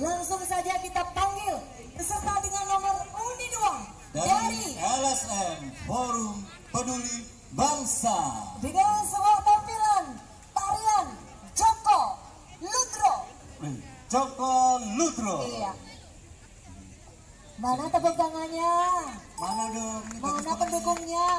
Langsung saja kita panggil peserta dengan nomor undi dua dari LSM Forum Peduli Bangsa. dengan sebuah tampilan tarian Joko Lutro. Eh, Joko Lutro. Iya. Mana tepuk tangannya? Mana dong? Mana pendukungnya?